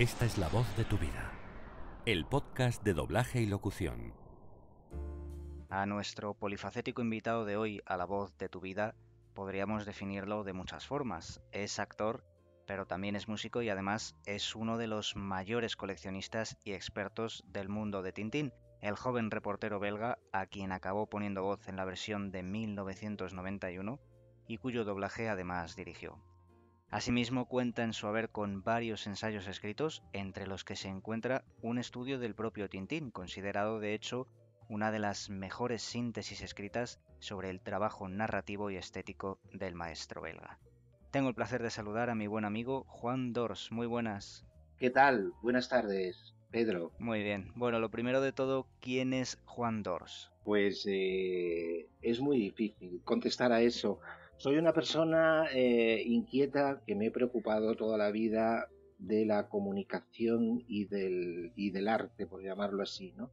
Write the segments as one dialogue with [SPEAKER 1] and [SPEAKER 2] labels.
[SPEAKER 1] Esta es la voz de tu vida. El podcast de doblaje y locución.
[SPEAKER 2] A nuestro polifacético invitado de hoy a la voz de tu vida podríamos definirlo de muchas formas. Es actor, pero también es músico y además es uno de los mayores coleccionistas y expertos del mundo de Tintín, el joven reportero belga a quien acabó poniendo voz en la versión de 1991 y cuyo doblaje además dirigió. Asimismo cuenta en su haber con varios ensayos escritos, entre los que se encuentra un estudio del propio Tintín, considerado de hecho una de las mejores síntesis escritas sobre el trabajo narrativo y estético del maestro belga. Tengo el placer de saludar a mi buen amigo Juan Dors. Muy buenas.
[SPEAKER 3] ¿Qué tal? Buenas tardes, Pedro.
[SPEAKER 2] Muy bien. Bueno, lo primero de todo, ¿quién es Juan Dors?
[SPEAKER 3] Pues eh, es muy difícil contestar a eso. Soy una persona eh, inquieta que me he preocupado toda la vida de la comunicación y del, y del arte, por llamarlo así, ¿no?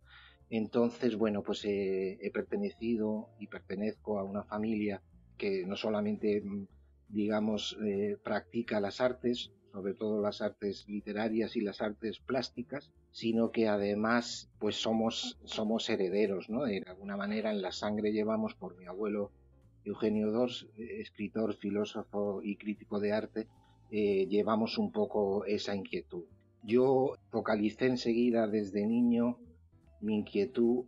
[SPEAKER 3] Entonces, bueno, pues he pertenecido y pertenezco a una familia que no solamente, digamos, eh, practica las artes, sobre todo las artes literarias y las artes plásticas, sino que además, pues somos, somos herederos, ¿no? De alguna manera en la sangre llevamos por mi abuelo Eugenio Dors, escritor, filósofo y crítico de arte, eh, llevamos un poco esa inquietud. Yo focalicé enseguida desde niño mi inquietud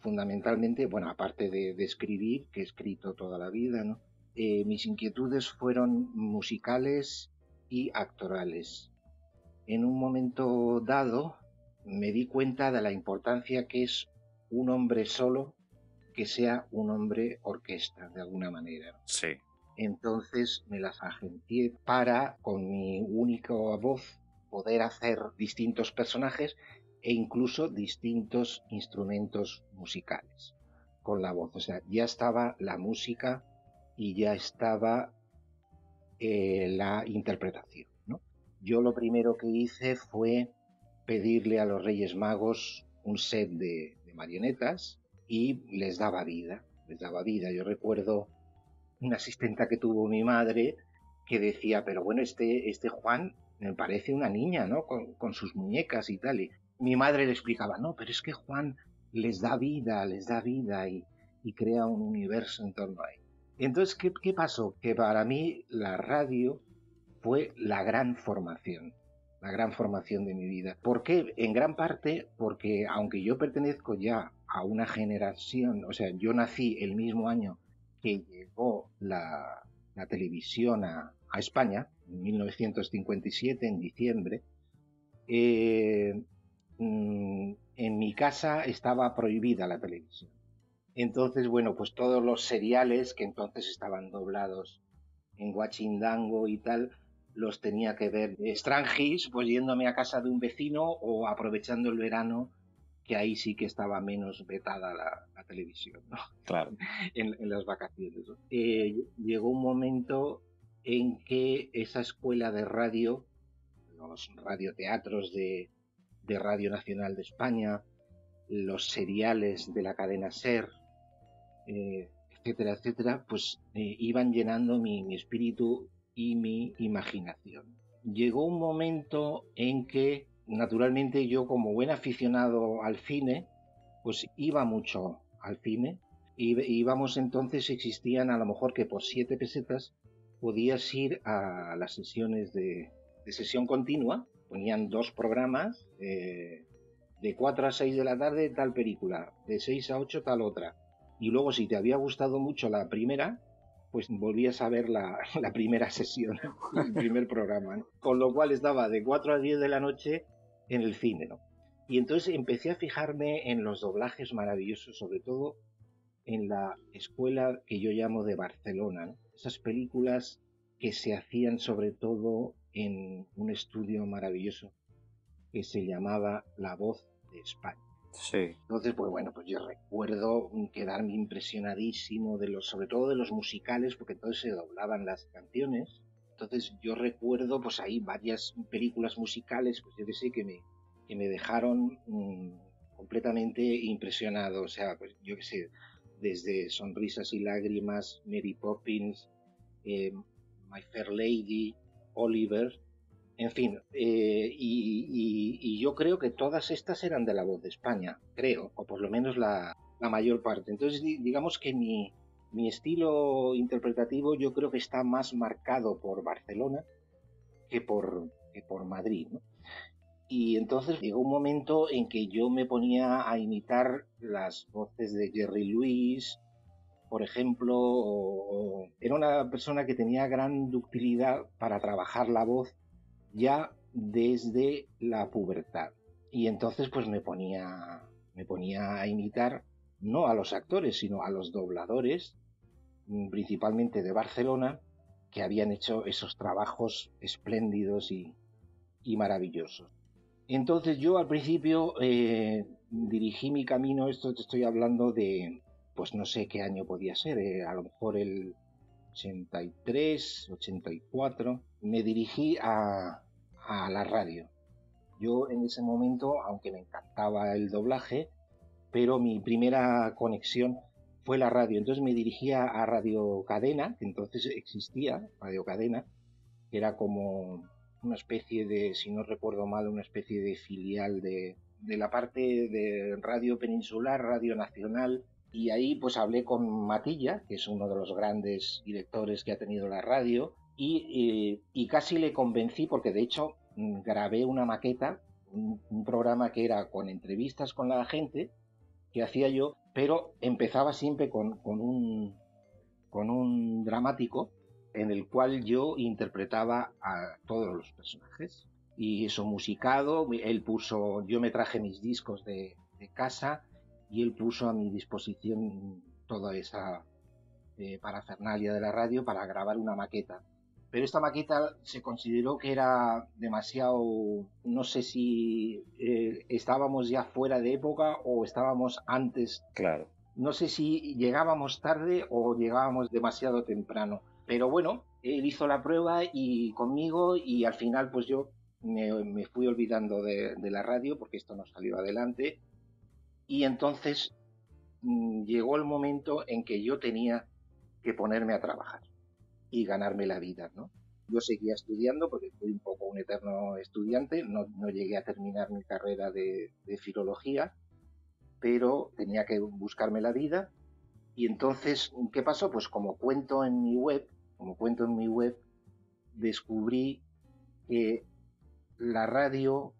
[SPEAKER 3] fundamentalmente, bueno, aparte de, escribir, que he escrito toda la vida, ¿no? Eh, mis inquietudes fueron musicales y actorales. En un momento dado me di cuenta de la importancia que es un hombre solo que sea un hombre orquesta, de alguna manera.
[SPEAKER 2] Sí.
[SPEAKER 3] Entonces me las agencié para, con mi única voz, poder hacer distintos personajes e incluso distintos instrumentos musicales con la voz. O sea, ya estaba la música y ya estaba eh, la interpretación. ¿no? Yo lo primero que hice fue pedirle a los Reyes Magos un set de marionetas y les daba vida, les daba vida. Yo recuerdo una asistenta que tuvo mi madre que decía, pero bueno, este, este Juan me parece una niña, ¿no? Con, sus muñecas y tal. Y mi madre le explicaba, no, pero es que Juan les da vida, les da vida y, crea un universo en torno a él. Entonces, ¿qué, ¿qué pasó? Que para mí la radio fue la gran formación la gran formación de mi vida. ¿Por qué? En gran parte porque aunque yo pertenezco ya a una generación, o sea, yo nací el mismo año que llegó la, televisión a, España, en 1957, en diciembre, eh, mm, en mi casa estaba prohibida la televisión. Entonces, bueno, pues todos los seriales que entonces estaban doblados en Guachindango y tal, los tenía que ver extranjis, pues yéndome a casa de un vecino o aprovechando el verano, que ahí sí que estaba menos vetada la, televisión, ¿no?
[SPEAKER 2] Claro.
[SPEAKER 3] en, las vacaciones. Eh, llegó un momento en que esa escuela de radio, los radioteatros de, de Radio Nacional de España, los seriales de la cadena SER, eh, etcétera, etcétera, pues eh, iban llenando mi, mi espíritu y mi imaginación. Llegó un momento en que, naturalmente, yo como buen aficionado al cine, pues iba mucho al cine. Y íbamos entonces, existían a lo mejor que por siete pesetas podías ir a las sesiones de, sesión continua, ponían dos programas, eh, de 4 a 6 de la tarde tal película, de 6 a 8 tal otra. Y luego si te había gustado mucho la primera, pues volvías a ver la, primera sesión, el primer programa, con lo cual estaba de 4 a 10 de la noche en el cine, ¿no? Y entonces empecé a fijarme en los doblajes maravillosos, sobre todo en la escuela que yo llamo de Barcelona, esas películas que se hacían sobre todo en un estudio maravilloso que se llamaba La Voz de España. Entonces, pues bueno, pues yo recuerdo quedarme impresionadísimo de los, sobre todo de los musicales, porque entonces se doblaban las canciones. Entonces yo recuerdo, pues ahí varias películas musicales, pues yo que sé, que me, que me dejaron mm, completamente impresionado. O sea, pues yo que sé, desde Sonrisas y Lágrimas, Mary Poppins, eh, My Fair Lady, Oliver, En fin, eh, y, yo creo que todas estas eran de la voz de España, creo, o por lo menos la, mayor parte. Entonces, digamos que mi, estilo interpretativo yo creo que está más marcado por Barcelona que por, que por Madrid. ¿no? Y entonces llegó un momento en que yo me ponía a imitar las voces de Jerry Lewis, por ejemplo, era una persona que tenía gran ductilidad para trabajar la voz ya desde la pubertad. Y entonces pues me ponía, me ponía a imitar no a los actores, sino a los dobladores, mm, principalmente de Barcelona, que habían hecho esos trabajos espléndidos y, maravillosos. Entonces yo al principio eh, dirigí mi camino, esto te estoy hablando de, pues no sé qué año podía ser, eh, a lo mejor el 83, 84, me dirigí a, a la radio. Yo en ese momento, aunque me encantaba el doblaje, pero mi primera conexión fue la radio. Entonces me dirigía a Radio Cadena, que entonces existía, Radio Cadena, que era como una especie de, si no recuerdo mal, una especie de filial de, de la parte de Radio Peninsular, Radio Nacional, y ahí pues hablé con Matilla, que es uno de los grandes directores que ha tenido la radio, y, y, casi le convencí, porque de hecho mm, grabé una maqueta, un, un, programa que era con entrevistas con la gente, que hacía yo, pero empezaba siempre con, con un, con un dramático en el cual yo interpretaba a todos los personajes. Y eso musicado, él puso, yo me traje mis discos de, casa y él puso a mi disposición toda esa eh, parafernalia de la radio para grabar una maqueta. Pero esta maqueta se consideró que era demasiado, no sé si eh, estábamos ya fuera de época o estábamos antes.
[SPEAKER 2] Claro.
[SPEAKER 3] No sé si llegábamos tarde o llegábamos demasiado temprano pero bueno, él hizo la prueba y conmigo y al final pues yo me, fui olvidando de, la radio porque esto no salió adelante y entonces mm, llegó el momento en que yo tenía que ponerme a trabajar y ganarme la vida, ¿no? Yo seguía estudiando porque fui un poco un eterno estudiante, no, llegué a terminar mi carrera de filología, pero tenía que buscarme la vida y entonces, ¿qué pasó? Pues como cuento en mi web, como cuento en mi web, descubrí que la radio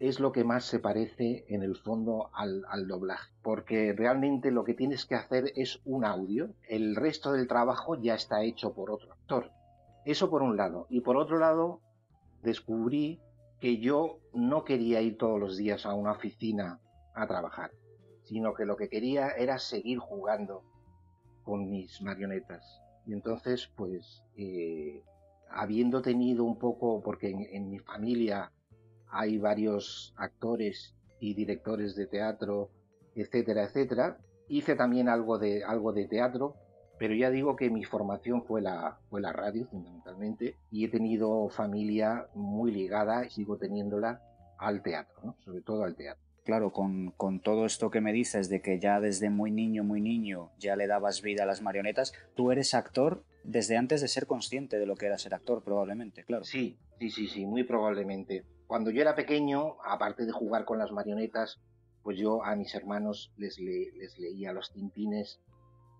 [SPEAKER 3] es lo que más se parece en el fondo al, doblaje, porque realmente lo que tienes que hacer es un audio, el resto del trabajo ya está hecho por otro actor. Eso por un lado. Y por otro lado, descubrí que yo no quería ir todos los días a una oficina a trabajar, sino que lo que quería era seguir jugando con mis marionetas. Y entonces, pues, eh, habiendo tenido un poco, porque en, mi familia hay varios actores y directores de teatro, etcétera, etcétera, hice también algo de, algo de teatro, pero ya digo que mi formación fue la, fue la radio fundamentalmente y he tenido familia muy ligada y sigo teniéndola al teatro, sobre todo al teatro
[SPEAKER 2] claro, con, todo esto que me dices de que ya desde muy niño, muy niño, ya le dabas vida a las marionetas, tú eres actor desde antes de ser consciente de lo que era ser actor, probablemente, claro.
[SPEAKER 3] Sí, sí, sí, sí, muy probablemente. Cuando yo era pequeño, aparte de jugar con las marionetas, pues yo a mis hermanos les, leía los tintines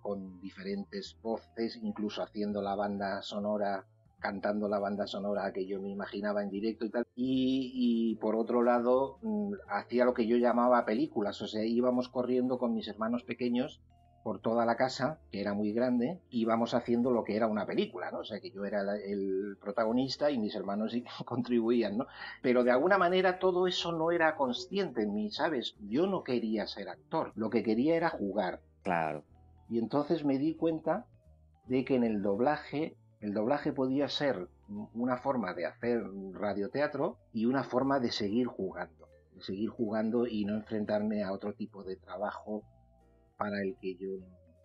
[SPEAKER 3] con diferentes voces, incluso haciendo la banda sonora cantando la banda sonora que yo me imaginaba en directo y tal. Y, por otro lado, mm, hacía lo que yo llamaba películas, o sea, íbamos corriendo con mis hermanos pequeños por toda la casa, que era muy grande, íbamos haciendo lo que era una película, ¿no? O sea, que yo era el protagonista y mis hermanos contribuían, ¿no? Pero de alguna manera todo eso no era consciente en mí, ¿sabes? Yo no quería ser actor, lo que quería era jugar.
[SPEAKER 2] Claro.
[SPEAKER 3] Y entonces me di cuenta de que en el doblaje el doblaje podía ser una forma de hacer radioteatro y una forma de seguir jugando, de seguir jugando y no enfrentarme a otro tipo de trabajo para el que yo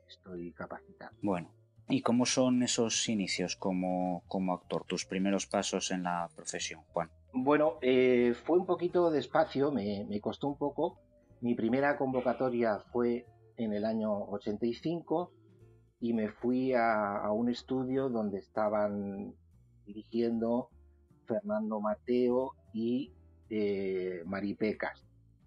[SPEAKER 3] estoy capacitado.
[SPEAKER 2] Bueno, ¿y cómo son esos inicios como, como actor, tus primeros pasos en la profesión, Juan?
[SPEAKER 3] Bueno, eh, fue un poquito despacio, me, me costó un poco. Mi primera convocatoria fue en el año 85 y me fui a, un estudio donde estaban dirigiendo Fernando Mateo y eh, Maripecas.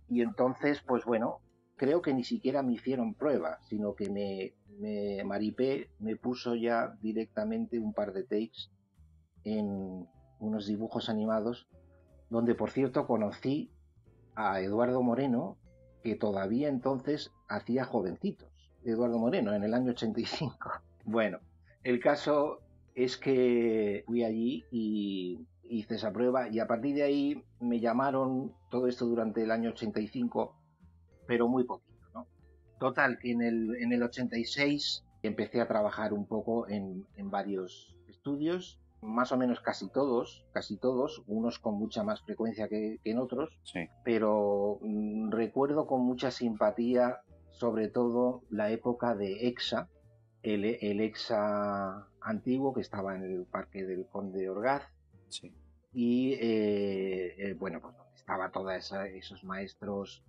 [SPEAKER 3] Y entonces, pues bueno, creo que ni siquiera me hicieron prueba, sino que me, me Maripé me puso ya directamente un par de takes en unos dibujos animados, donde por cierto conocí a Eduardo Moreno, que todavía entonces hacía jovencitos. Eduardo Moreno, en el año 85. Bueno, el caso es que fui allí y hice esa prueba y a partir de ahí me llamaron todo esto durante el año 85, pero muy poquito, ¿no? Total, que en el, en el 86 empecé a trabajar un poco en, en varios estudios más o menos casi todos, casi todos, unos con mucha más frecuencia que, en otros, pero mm, recuerdo con mucha simpatía sobre todo la época de EXA, el, EXA antiguo que estaba en el Parque del Conde Orgaz, y eh, eh, bueno, pues estaba todos esos maestros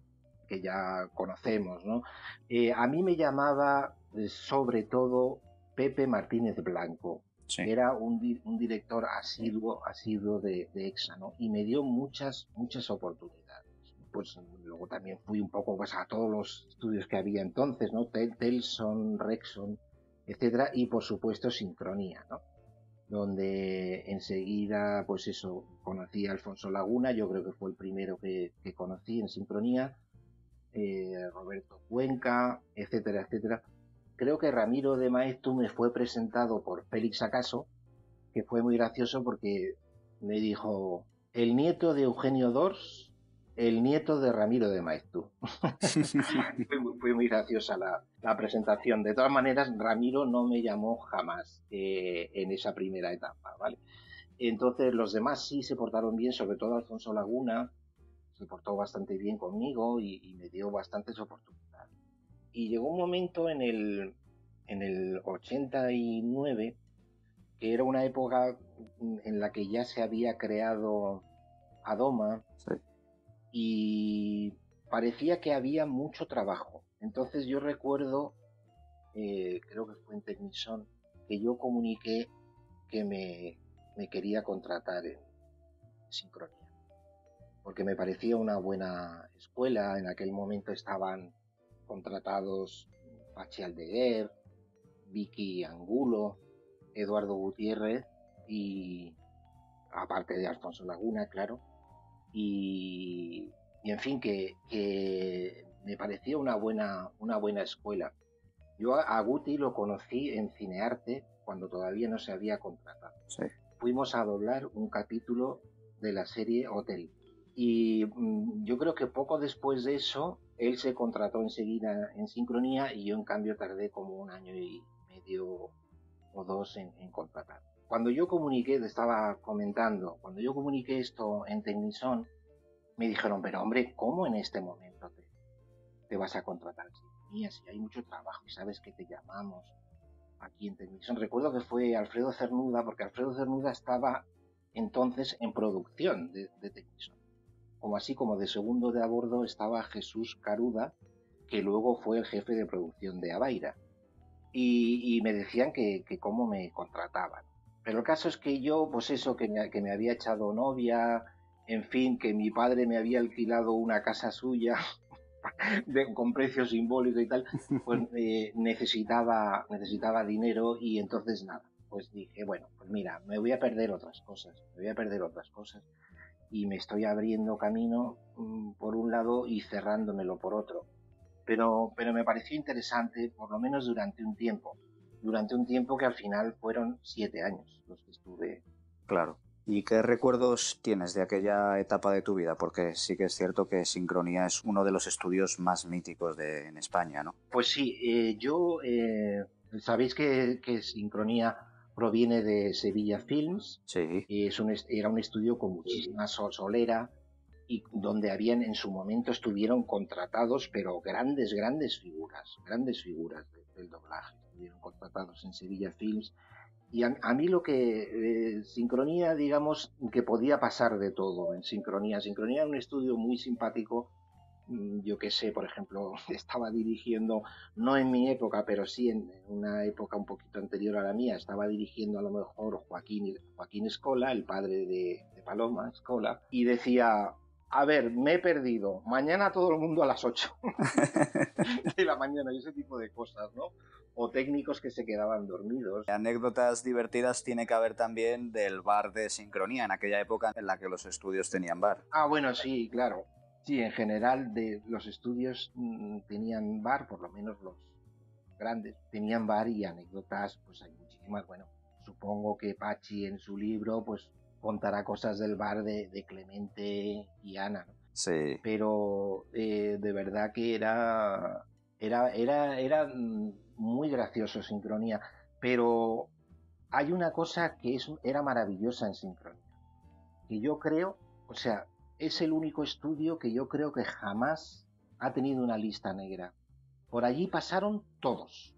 [SPEAKER 3] que ya conocemos, ¿no? Eh, a mí me llamaba sobre todo Pepe Martínez Blanco, era un, director asiduo, asiduo de, EXA, ¿no? Y me dio muchas, muchas oportunidades. Pues luego también fui un poco pues, a todos los estudios que había entonces, ¿no? Telson, Rexon, etcétera, y por supuesto Sincronía, ¿no? Donde enseguida, pues eso, conocí a Alfonso Laguna, yo creo que fue el primero que, conocí en Sincronía, eh, Roberto Cuenca, etcétera, etcétera creo que Ramiro de Maestu me fue presentado por Félix Acaso, que fue muy gracioso porque me dijo, el nieto de Eugenio Dors, el nieto de Ramiro de Maestu. fue, muy graciosa la, presentación. De todas maneras, Ramiro no me llamó jamás eh, en esa primera etapa, ¿vale? Entonces los demás sí se portaron bien, sobre todo Alfonso Laguna, se portó bastante bien conmigo y me dio bastantes oportunidades y llegó un momento en el, en el 89 que era una época en la que ya se había creado Adoma y parecía que había mucho trabajo. Entonces yo recuerdo, eh, creo que fue en Technison, que yo comuniqué que me, me quería contratar en Sincronía. Porque me parecía una buena escuela, en aquel momento estaban contratados Pachi Aldeguer, Vicky Angulo, Eduardo Gutiérrez y aparte de Alfonso Laguna, claro. Y, en fin, que, me parecía una buena, una buena escuela. Yo a, Guti lo conocí en Cinearte cuando todavía no se había contratado. Fuimos a doblar un capítulo de la serie Hotel. Y mm, yo creo que poco después de eso él se contrató enseguida en sincronía y yo en cambio tardé como un año y medio o dos en, contratar. Cuando yo comuniqué, estaba comentando, cuando yo comuniqué esto en Technison, me dijeron, pero hombre, ¿cómo en este momento te, vas a contratar en sincronía? Si hay mucho trabajo y sabes que te llamamos aquí en Technison. Recuerdo que fue Alfredo Cernuda, porque Alfredo Cernuda estaba entonces en producción de, de Technison como así como de segundo de a bordo estaba Jesús Caruda, que luego fue el jefe de producción de Avaira. Y, me decían que, cómo me contrataban. Pero el caso es que yo, pues eso, que me, que me había echado novia, en fin, que mi padre me había alquilado una casa suya con precio simbólico y tal, pues eh, necesitaba, necesitaba dinero y entonces nada, pues dije, bueno, pues mira, me voy a perder otras cosas, me voy a perder otras cosas y me estoy abriendo camino mm, por un lado y cerrándomelo por otro. Pero, pero me pareció interesante, por lo menos durante un tiempo. Durante un tiempo que al final fueron siete años los que estuve.
[SPEAKER 4] Claro. ¿Y qué recuerdos tienes de aquella etapa de tu vida? Porque sí que es cierto que Sincronía es uno de los estudios más míticos de, en España, ¿no?
[SPEAKER 3] Pues sí, eh, yo, eh, sabéis que, que Sincronía proviene de Sevilla Films.
[SPEAKER 4] Sí.
[SPEAKER 3] Y es un, era un estudio con muchísima solera y donde habían en su momento estuvieron contratados, pero grandes, grandes figuras, grandes figuras del doblaje. Estuvieron contratados en Sevilla Films. Y a, mí lo que, eh, sincronía, digamos, que podía pasar de todo en sincronía. Sincronía era un estudio muy simpático yo qué sé, por ejemplo, estaba dirigiendo, no en mi época, pero sí en una época un poquito anterior a la mía, estaba dirigiendo a lo mejor Joaquín, Joaquín Escola, el padre de, de Paloma Escola, y decía, a ver, me he perdido, mañana todo el mundo a las 8 de la mañana y ese tipo de cosas, ¿no? o técnicos que se quedaban dormidos.
[SPEAKER 4] Anécdotas divertidas tiene que haber también del bar de sincronía, en aquella época en la que los estudios tenían bar.
[SPEAKER 3] Ah, bueno, sí, claro. Sí, en general de los estudios mm, tenían bar, por lo menos los grandes, tenían bar y anécdotas, pues hay muchísimas. Bueno, supongo que Pachi en su libro, pues contará cosas del bar de, Clemente y Ana.
[SPEAKER 4] Sí.
[SPEAKER 3] Pero eh, de verdad que era, era, era, era mm, muy gracioso Sincronía, pero hay una cosa que es, era maravillosa en Sincronía, que yo creo, o sea, es el único estudio que yo creo que jamás ha tenido una lista negra. Por allí pasaron todos,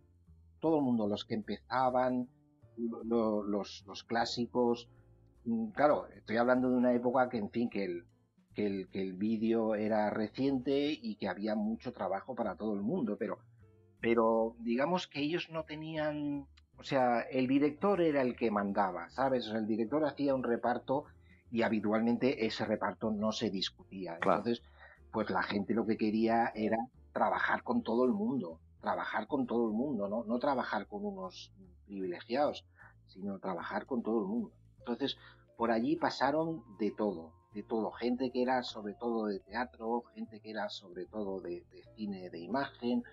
[SPEAKER 3] todo el mundo, los que empezaban, los, los clásicos. Mm, claro, estoy hablando de una época que, en fin, que el, que el, que el vídeo era reciente y que había mucho trabajo para todo el mundo, pero pero digamos que ellos no tenían, o sea, el director era el que mandaba, ¿sabes? el director hacía un reparto y habitualmente ese reparto no se discutía. Entonces, pues la gente lo que quería era trabajar con todo el mundo, trabajar con todo el mundo, ¿no? No trabajar con unos privilegiados, sino trabajar con todo el mundo. Entonces, por allí pasaron de todo, de todo, gente que era sobre todo de teatro, gente que era sobre todo de cine de imagen,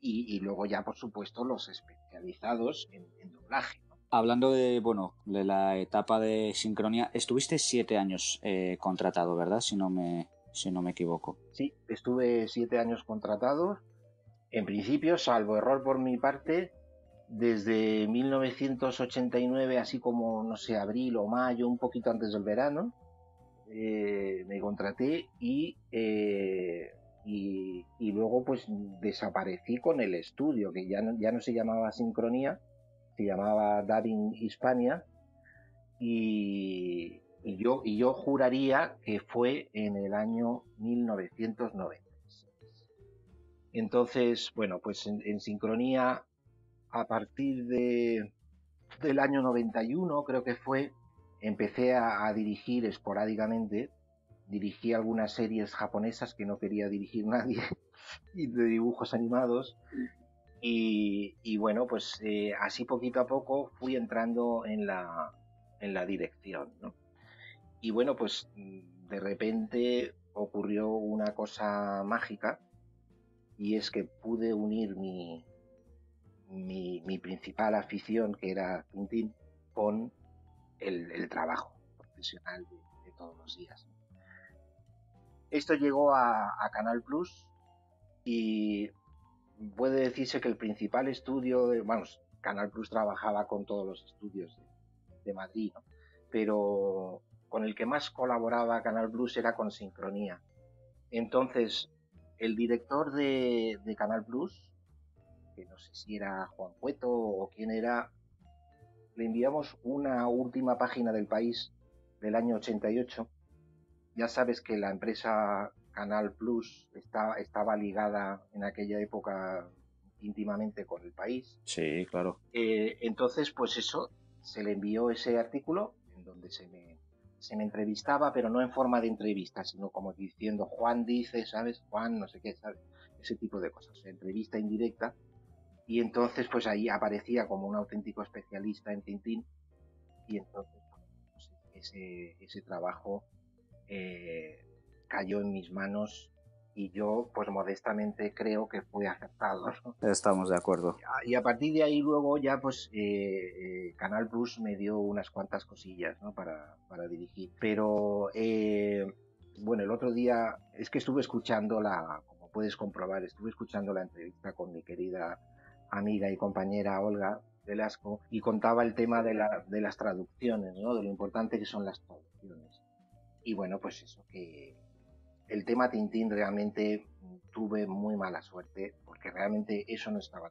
[SPEAKER 3] y, luego ya, por supuesto, los especializados en, doblaje.
[SPEAKER 4] Hablando de, bueno, de la etapa de sincronía, estuviste siete años eh, contratado, ¿verdad? Si no me, si no me equivoco.
[SPEAKER 3] Sí, estuve siete años contratado. En principio, salvo error por mi parte, desde 1989, así como, no sé, abril o mayo, un poquito antes del verano, eh, me contraté y eh, y, luego pues desaparecí con el estudio, que ya no, ya no se llamaba Sincronía, se llamaba Dubbing Hispania, y, yo, juraría que fue en el año 1996. Entonces, bueno, pues en, Sincronía, a partir de, del año 91, creo que fue, empecé a dirigir esporádicamente dirigí algunas series japonesas que no quería dirigir nadie y de dibujos animados y, bueno pues eh, así poquito a poco fui entrando en la en la dirección y bueno pues de repente ocurrió una cosa mágica y es que pude unir mi, mi, principal afición que era Tintín con el, trabajo profesional de todos los días. Esto llegó a, Canal Plus y puede decirse que el principal estudio, de, vamos, Canal Plus trabajaba con todos los estudios de, Madrid, pero con el que más colaboraba Canal Plus era con Sincronía. Entonces, el director de, de Canal Plus, que no sé si era Juan Cueto o quién era, le enviamos una última página del país del año 88 ya sabes que la empresa Canal Plus estaba ligada en aquella época íntimamente con el país.
[SPEAKER 4] Sí, claro.
[SPEAKER 3] Eh, entonces, pues eso, se le envió ese artículo en donde se me, se me entrevistaba, pero no en forma de entrevista, sino como diciendo Juan dice, ¿sabes? Juan, no sé qué, ¿sabes? Ese tipo de cosas, entrevista indirecta. Y entonces, pues ahí aparecía como un auténtico especialista en Tintín. Y entonces, pues, ese, ese trabajo eh, cayó en mis manos y yo pues modestamente creo que fue aceptado.
[SPEAKER 4] Estamos de acuerdo.
[SPEAKER 3] Y a partir de ahí luego ya pues eh, eh, Canal Plus me dio unas cuantas cosillas ¿no? para, para dirigir. Pero bueno, el otro día es que estuve escuchando la, como puedes comprobar, estuve escuchando la entrevista con mi querida amiga y compañera Olga Velasco y contaba el tema de, la, de las traducciones, ¿no? de lo importante que son las traducciones. Y bueno, pues eso, que el tema Tintín realmente tuve muy mala suerte porque realmente eso no estaba.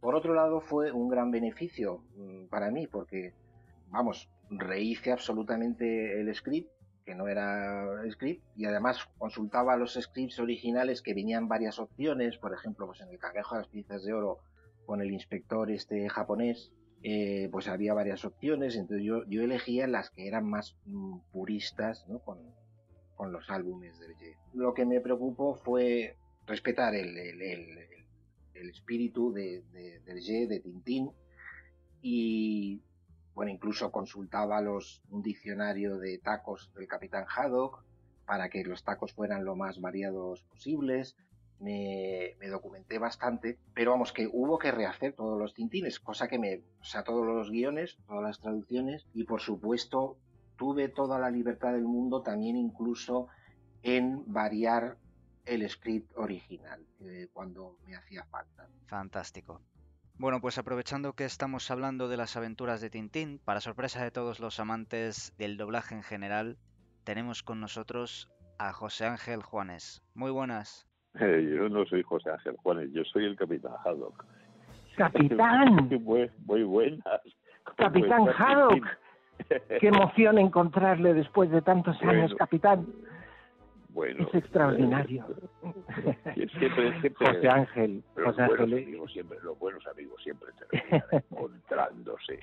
[SPEAKER 3] Por otro lado, fue un gran beneficio mm, para mí porque, vamos, rehice absolutamente el script, que no era script, y además consultaba los scripts originales que venían varias opciones, por ejemplo, pues en el Cangrejo de las Piezas de Oro con el inspector este japonés, eh, pues había varias opciones, entonces yo, yo elegía las que eran más mm, puristas ¿no? Con los álbumes de Hergé. Lo que me preocupó fue respetar el, el, el, espíritu de, de, de de Tintín, y bueno, incluso consultaba los, un diccionario de tacos del capitán Haddock para que los tacos fueran lo más variados posibles. Me, me, documenté bastante, pero vamos, que hubo que rehacer todos los tintines, cosa que me, o sea, todos los guiones, todas las traducciones, y por supuesto tuve toda la libertad del mundo también incluso en variar el script original eh, cuando me hacía falta.
[SPEAKER 2] Fantástico. Bueno, pues aprovechando que estamos hablando de las aventuras de Tintín, para sorpresa de todos los amantes del doblaje en general, tenemos con nosotros a José Ángel Juanes. Muy buenas.
[SPEAKER 5] Eh, yo no soy José Ángel Juanes, yo soy el capitán Haddock.
[SPEAKER 6] ¡Capitán!
[SPEAKER 5] muy, muy buenas.
[SPEAKER 6] ¡Capitán Haddock! ¡Qué emoción encontrarle después de tantos
[SPEAKER 5] Bueno.
[SPEAKER 6] años, capitán!
[SPEAKER 5] Bueno,
[SPEAKER 6] Es extraordinario.
[SPEAKER 5] eh, siempre, siempre,
[SPEAKER 6] José Ángel,
[SPEAKER 5] los
[SPEAKER 6] José
[SPEAKER 5] buenos
[SPEAKER 6] Ángel,
[SPEAKER 5] amigos siempre, los buenos amigos siempre terminan encontrándose.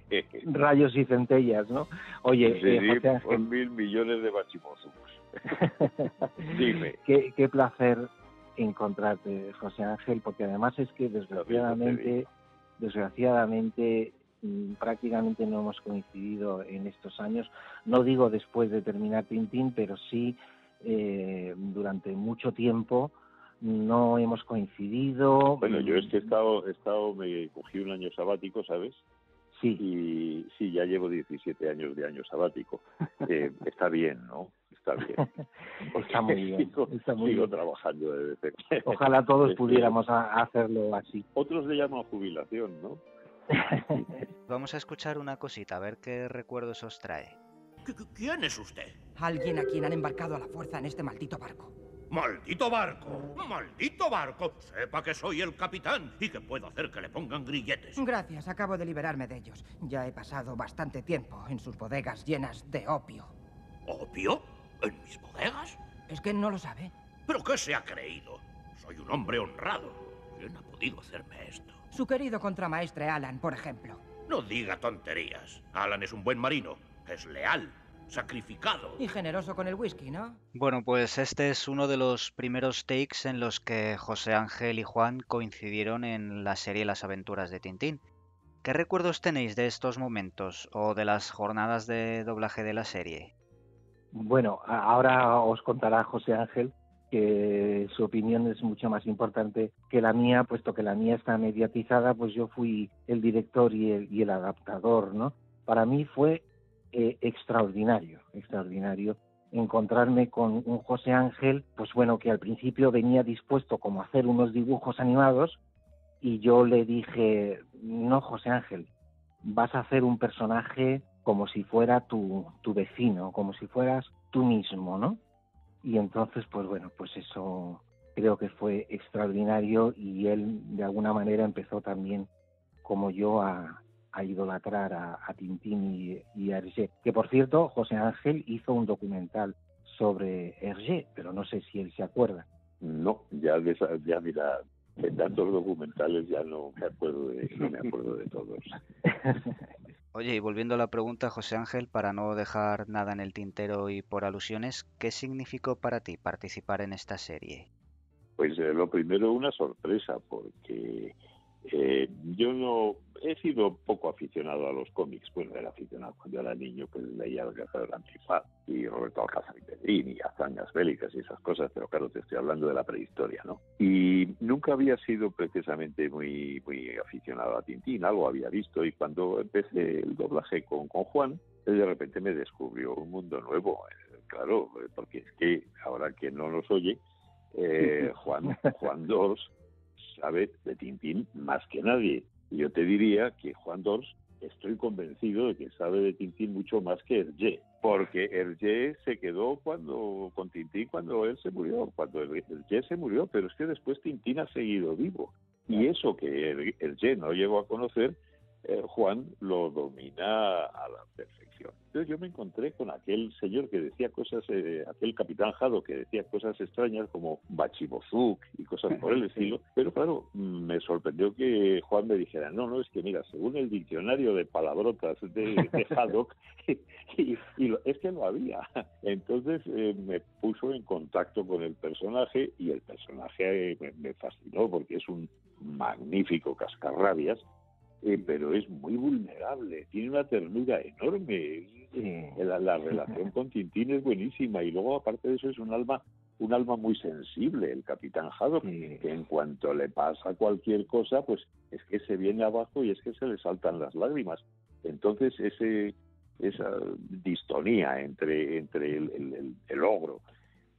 [SPEAKER 6] rayos y centellas, ¿no? Oye,
[SPEAKER 5] Sí,
[SPEAKER 6] eh, José Ángel,
[SPEAKER 5] mil millones de bachimozos. Dime.
[SPEAKER 6] qué, qué placer encontrarte, José Ángel, porque además es que desgraciadamente, desgraciadamente prácticamente no hemos coincidido en estos años. No digo después de terminar Tintín, pero sí eh, durante mucho tiempo no hemos coincidido.
[SPEAKER 5] Bueno, yo es que he estado, he estado, me cogí un año sabático, ¿sabes?
[SPEAKER 6] Sí,
[SPEAKER 5] Y sí, ya llevo 17 años de año sabático. Eh, está bien, ¿no? Está bien.
[SPEAKER 6] está muy bien.
[SPEAKER 5] Sigo,
[SPEAKER 6] está muy
[SPEAKER 5] sigo
[SPEAKER 6] bien.
[SPEAKER 5] trabajando de vez en cuando.
[SPEAKER 6] Ojalá todos pudiéramos a- hacerlo así.
[SPEAKER 5] Otros le llaman jubilación, ¿no?
[SPEAKER 2] Vamos a escuchar una cosita, a ver qué recuerdos os trae.
[SPEAKER 7] ¿Qui- qui- ¿Quién es usted?
[SPEAKER 8] Alguien a quien han embarcado a la fuerza en este maldito barco.
[SPEAKER 7] ¡Maldito barco! ¡Maldito barco! Sepa que soy el capitán y que puedo hacer que le pongan grilletes.
[SPEAKER 8] Gracias, acabo de liberarme de ellos. Ya he pasado bastante tiempo en sus bodegas llenas de opio.
[SPEAKER 7] ¿Opio? ¿En mis bodegas?
[SPEAKER 8] ¿Es que no lo sabe?
[SPEAKER 7] ¿Pero qué se ha creído? Soy un hombre honrado. ¿Quién ha podido hacerme esto?
[SPEAKER 8] Su querido contramaestre Alan, por ejemplo.
[SPEAKER 7] No diga tonterías. Alan es un buen marino. Es leal. Sacrificado.
[SPEAKER 8] Y generoso con el whisky, ¿no?
[SPEAKER 2] Bueno, pues este es uno de los primeros takes en los que José Ángel y Juan coincidieron en la serie Las aventuras de Tintín. ¿Qué recuerdos tenéis de estos momentos o de las jornadas de doblaje de la serie?
[SPEAKER 6] Bueno, ahora os contará José Ángel que su opinión es mucho más importante que la mía, puesto que la mía está mediatizada, pues yo fui el director y el, adaptador, ¿no? Para mí fue eh, extraordinario, extraordinario encontrarme con un José Ángel, pues bueno, que al principio venía dispuesto como a hacer unos dibujos animados y yo le dije, no José Ángel, vas a hacer un personaje como si fuera tu, tu vecino, como si fueras tú mismo, ¿no? Y entonces, pues bueno, pues eso creo que fue extraordinario y él de alguna manera empezó también, como yo, a, a idolatrar a, a Tintín y, y a Hergé. Que por cierto, José Ángel hizo un documental sobre Hergé, pero no sé si él se acuerda.
[SPEAKER 5] No, ya, de esa- ya mira, de tantos documentales ya no me acuerdo de, no me acuerdo de todos.
[SPEAKER 2] Oye, y volviendo a la pregunta, José Ángel, para no dejar nada en el tintero y por alusiones, ¿qué significó para ti participar en esta serie?
[SPEAKER 5] Pues eh, lo primero una sorpresa porque eh, yo no he sido poco aficionado a los cómics. Bueno, era aficionado cuando era niño, pues leía El Cazador Antifaz y Roberto Alcázar y Pedrín y hazañas bélicas y esas cosas, pero claro, te estoy hablando de la prehistoria, ¿no? Y nunca había sido precisamente muy, muy aficionado a Tintín, algo había visto y cuando empecé el doblaje con, con Juan, él de repente me descubrió un mundo nuevo. Eh, Claro, eh, porque es que ahora que no nos oye, eh, Juan, Juan Dors sabe de Tintín más que nadie. Y yo te diría que Juan Dors, estoy convencido de que sabe de Tintín mucho más que Hergé, porque Hergé se quedó cuando con Tintín cuando él se murió, cuando Hergé se murió, pero es que después Tintín ha seguido vivo. Y eso que Her- Hergé no llegó a conocer, eh, Juan lo domina a la perfección. Entonces yo me encontré con aquel señor que decía cosas, eh, aquel capitán Jado que decía cosas extrañas como Bachibozuk y cosas por el estilo, pero claro, me sorprendió que Juan me dijera, no, no, es que mira, según el diccionario de palabrotas de, de Haddock, y, es que lo había. Entonces eh, me puso en contacto con el personaje y el personaje me fascinó porque es un magnífico cascarrabias eh, pero es muy vulnerable, tiene una ternura enorme. La, relación con Tintín es buenísima y luego aparte de eso es un alma un alma muy sensible, el capitán Haddock, que en cuanto le pasa cualquier cosa, pues es que se viene abajo y es que se le saltan las lágrimas. Entonces ese esa distonía entre entre el, el, ogro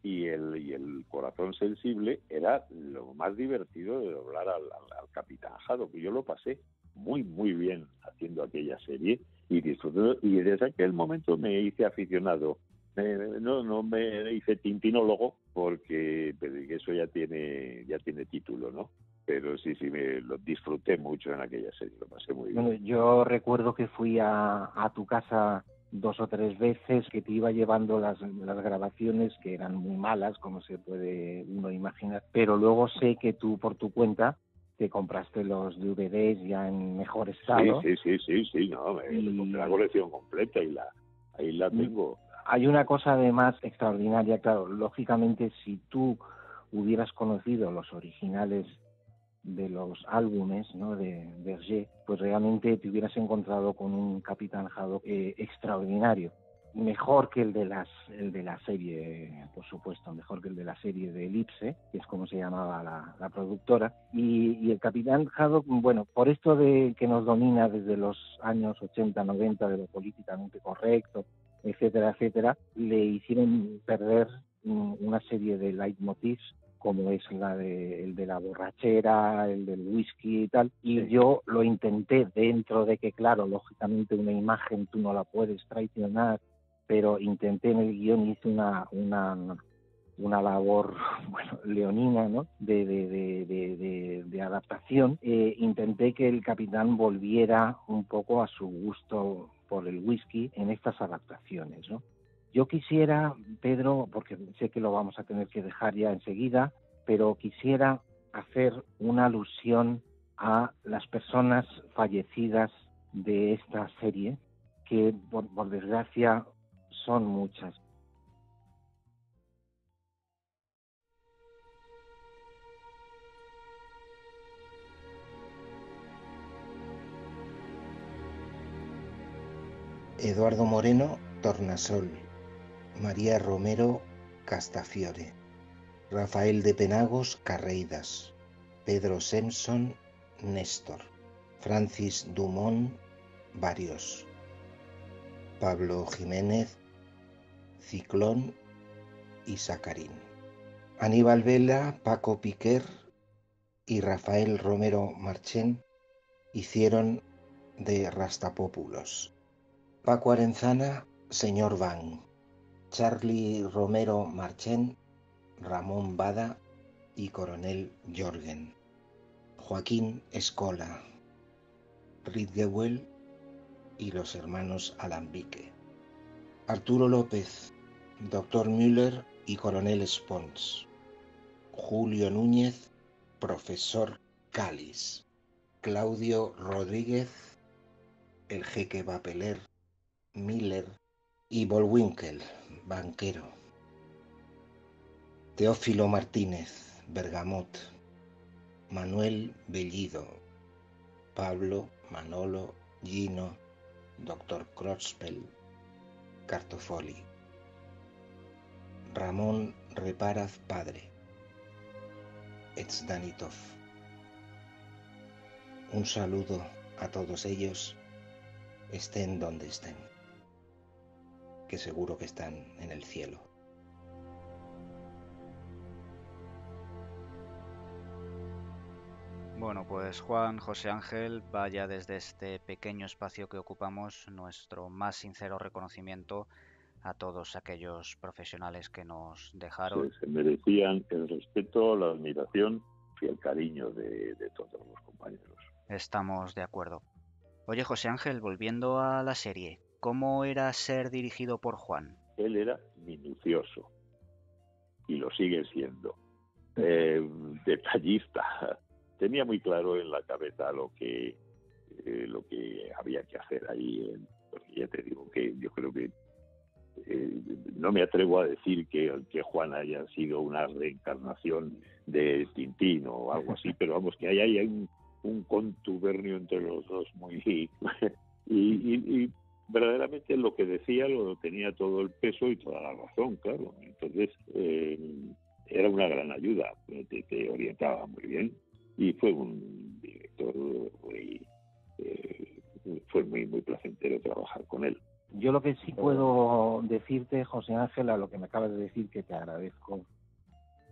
[SPEAKER 5] y el, y el corazón sensible era lo más divertido de doblar al, al, capitán Haddock. Yo lo pasé muy, muy bien haciendo aquella serie y disfruté. Y desde aquel momento me hice aficionado. no, no me hice tintinólogo porque eso ya tiene, ya tiene título, ¿no? Pero sí, sí, me lo disfruté mucho en aquella serie, lo pasé muy bien.
[SPEAKER 6] yo recuerdo que fui a, a tu casa dos o tres veces que te iba llevando las, las grabaciones que eran muy malas, como se puede uno imaginar, pero luego sé que tú por tu cuenta te compraste los DVDs ya en mejor estado.
[SPEAKER 5] Sí, sí, sí, sí, no, me, compré la colección completa y la, ahí la mm, tengo.
[SPEAKER 6] Hay una cosa además extraordinaria, claro, lógicamente si tú hubieras conocido los originales de los álbumes ¿no? de Berger, pues realmente te hubieras encontrado con un Capitán Haddock eh, extraordinario mejor que el de las el de la serie por supuesto mejor que el de la serie de Elipse que es como se llamaba la, productora y, el capitán Haddock bueno por esto de que nos domina desde los años 80 90 de lo políticamente correcto etcétera etcétera le hicieron perder una serie de leitmotivs como es la de, el de la borrachera, el del whisky y tal. Y yo lo intenté dentro de que, claro, lógicamente una imagen tú no la puedes traicionar pero intenté en el guion, hice una, una, una labor bueno, leonina ¿no? de, de, de, adaptación. Eh, intenté que el capitán volviera un poco a su gusto por el whisky en estas adaptaciones. ¿no? Yo quisiera, Pedro, porque sé que lo vamos a tener que dejar ya enseguida, pero quisiera hacer una alusión a las personas fallecidas de esta serie, que por desgracia son muchas.
[SPEAKER 3] Eduardo Moreno, Tornasol. María Romero, Castafiore. Rafael de Penagos, Carreidas. Pedro Simpson, Néstor. Francis Dumont, varios. Pablo Jiménez, Ciclón y Sacarín. Aníbal Vela, Paco Piquer y Rafael Romero Marchén hicieron de Rastapópulos. Paco Arenzana, señor Van. Charlie Romero Marchén, Ramón Bada y Coronel Jorgen. Joaquín Escola, Ridgewell y los hermanos Alambique. Arturo López, Doctor Müller y Coronel Spons. Julio Núñez, Profesor Cáliz. Claudio Rodríguez, el jeque Bapeler, Miller y Bolwinkel, banquero. Teófilo Martínez, Bergamot. Manuel Bellido, Pablo, Manolo, Gino, Doctor Crotspel, Cartofoli. Ramón Reparaz Padre, Danitov. Un saludo a todos ellos, estén donde estén, que seguro que están en el cielo.
[SPEAKER 2] Bueno, pues Juan, José Ángel, vaya desde este pequeño espacio que ocupamos nuestro más sincero reconocimiento a todos aquellos profesionales que nos dejaron.
[SPEAKER 5] se merecían el respeto, la admiración y el cariño de, todos los compañeros.
[SPEAKER 2] Estamos de acuerdo. Oye, José Ángel, volviendo a la serie, ¿cómo era ser dirigido por Juan?
[SPEAKER 5] Él era minucioso y lo sigue siendo. Eh, detallista. Tenía muy claro en la cabeza lo que eh, lo que había que hacer ahí. Porque ya te digo que yo creo que eh, no me atrevo a decir que, que Juan haya sido una reencarnación de Tintín o algo así, pero vamos, que ahí hay un, un contubernio entre los dos muy... y, y, verdaderamente lo que decía lo tenía todo el peso y toda la razón, claro. Entonces, eh, era una gran ayuda, te, te, orientaba muy bien y fue un director muy... Eh, fue muy, muy placentero trabajar con él.
[SPEAKER 6] Yo lo que sí puedo decirte, José Ángel, a lo que me acabas de decir, que te agradezco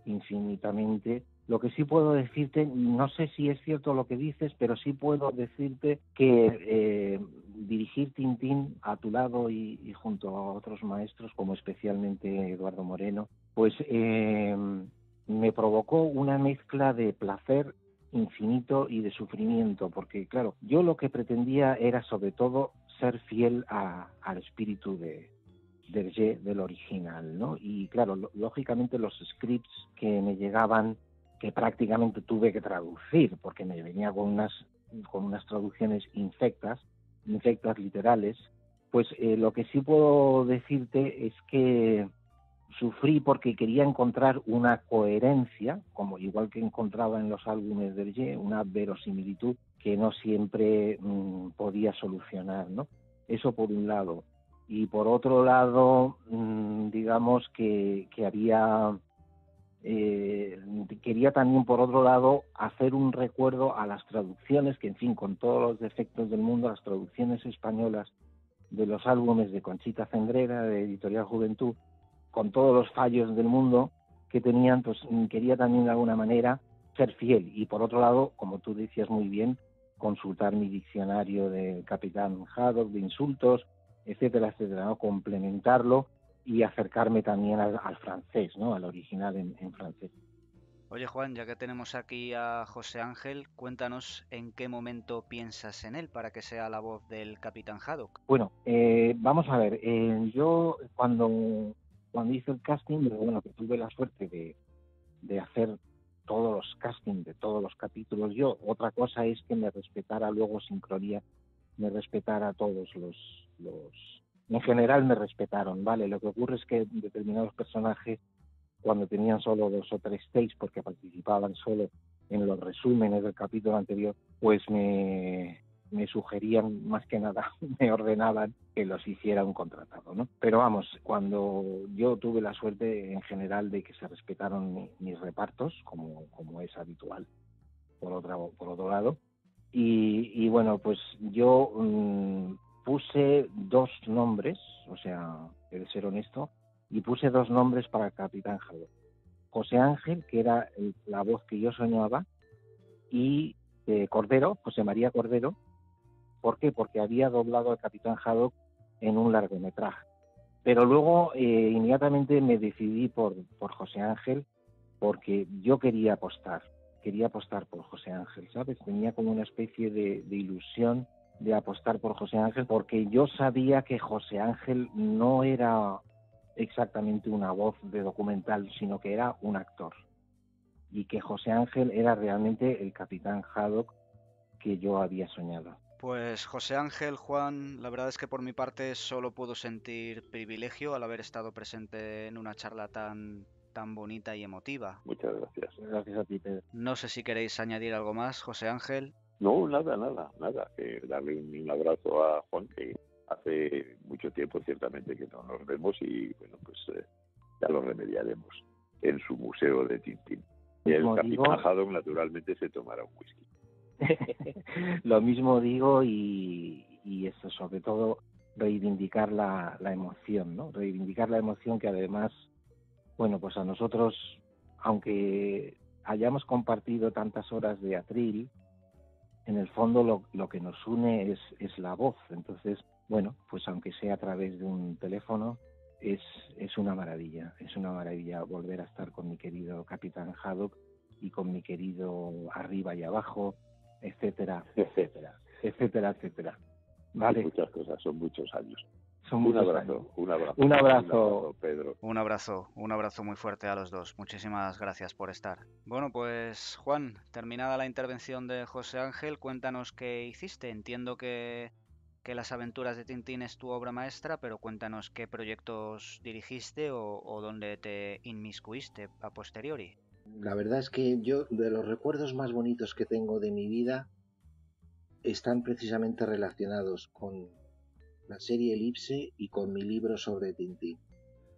[SPEAKER 6] infinitamente, lo que sí puedo decirte, no sé si es cierto lo que dices, pero sí puedo decirte que eh, dirigir Tintín a tu lado y, junto a otros maestros, como especialmente Eduardo Moreno, pues eh, me provocó una mezcla de placer infinito y de sufrimiento, porque claro, yo lo que pretendía era sobre todo ser fiel al espíritu de, del original, ¿no? Y claro, lógicamente los scripts que me llegaban, que prácticamente tuve que traducir, porque me venía con unas, con unas traducciones infectas, infectas literales, pues eh, lo que sí puedo decirte es que sufrí porque quería encontrar una coherencia, como igual que encontraba en los álbumes de Ye, una verosimilitud que no siempre mm, podía solucionar, ¿no? Eso por un lado. Y por otro lado, mm, digamos que, que había, eh, quería también por otro lado hacer un recuerdo a las traducciones, que en fin, con todos los defectos del mundo, las traducciones españolas de los álbumes de Conchita Cendrera, de Editorial Juventud, con todos los fallos del mundo que tenían, pues mm, quería también de alguna manera ser fiel. Y por otro lado, como tú decías muy bien, consultar mi diccionario de Capitán Haddock, de insultos, etcétera, etcétera, ¿no? complementarlo y acercarme también al, francés, ¿no? al original en, francés.
[SPEAKER 2] Oye Juan, ya que tenemos aquí a José Ángel, cuéntanos en qué momento piensas en él para que sea la voz del Capitán Haddock.
[SPEAKER 6] Bueno, eh, vamos a ver, eh, yo cuando, cuando hice el casting, bueno, que tuve la suerte de, de hacer todos los castings de todos los capítulos yo. Otra cosa es que me respetara luego Sincronía, me respetara todos los, los... En general me respetaron, ¿vale? Lo que ocurre es que determinados personajes, cuando tenían solo dos o tres takes, porque participaban solo en los resúmenes del capítulo anterior, pues me, me sugerían más que nada, me ordenaban que los hiciera un contratado, ¿no? Pero vamos, cuando yo tuve la suerte en general de que se respetaron mis repartos, como, como es habitual, por, otra, por otro lado, y, bueno, pues yo mm, puse dos nombres, o sea, de ser honesto, y puse dos nombres para el Capitán Jado. José Ángel, que era la voz que yo soñaba, y eh, Cordero, José María Cordero, ¿Por qué? Porque había doblado al Capitán Haddock en un largometraje. Pero luego eh, inmediatamente me decidí por, José Ángel porque yo quería apostar, quería apostar por José Ángel, ¿sabes? Tenía como una especie de, de ilusión de apostar por José Ángel porque yo sabía que José Ángel no era exactamente una voz de documental, sino que era un actor. Y que José Ángel era realmente el capitán Haddock que yo había soñado.
[SPEAKER 2] Pues José Ángel, Juan, la verdad es que por mi parte solo puedo sentir privilegio al haber estado presente en una charla tan tan bonita y emotiva.
[SPEAKER 5] Muchas gracias.
[SPEAKER 6] Gracias a ti, Pedro.
[SPEAKER 2] No sé si queréis añadir algo más, José Ángel.
[SPEAKER 5] No, nada, nada, nada. Darle un, abrazo a Juan, que hace mucho tiempo ciertamente que no nos vemos y bueno, pues eh, ya lo remediaremos en su museo de Tintín. Y el capitán naturalmente se tomará un whisky.
[SPEAKER 6] lo mismo digo y, y eso, sobre todo reivindicar la, la emoción, ¿no? Reivindicar la emoción que además, bueno, pues a nosotros, aunque hayamos compartido tantas horas de atril, en el fondo lo, lo que nos une es, es la voz. Entonces, bueno, pues aunque sea a través de un teléfono, es, es una maravilla, es una maravilla volver a estar con mi querido Capitán Haddock y con mi querido arriba y abajo, etcétera, etcétera. etcétera, etcétera. Vale.
[SPEAKER 5] Muchas cosas, son muchos años.
[SPEAKER 6] Son
[SPEAKER 5] Un
[SPEAKER 6] muchos
[SPEAKER 5] abrazo,
[SPEAKER 6] años.
[SPEAKER 5] un abrazo.
[SPEAKER 6] Un abrazo.
[SPEAKER 5] Pedro.
[SPEAKER 2] Un abrazo, un abrazo muy fuerte a los dos. Muchísimas gracias por estar. Bueno, pues Juan, terminada la intervención de José Ángel, cuéntanos qué hiciste. Entiendo que, que Las aventuras de Tintín es tu obra maestra, pero cuéntanos qué proyectos dirigiste o, o dónde te inmiscuiste a posteriori.
[SPEAKER 3] La verdad es que yo, de los recuerdos más bonitos que tengo de mi vida, están precisamente relacionados con la serie Elipse y con mi libro sobre Tintín.